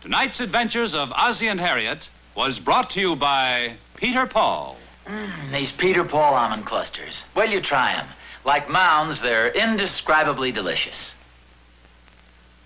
Tonight's adventures of Ozzie and Harriet was brought to you by Peter Paul. Mm, these Peter Paul almond clusters. Well, you try them. Like mounds, they're indescribably delicious.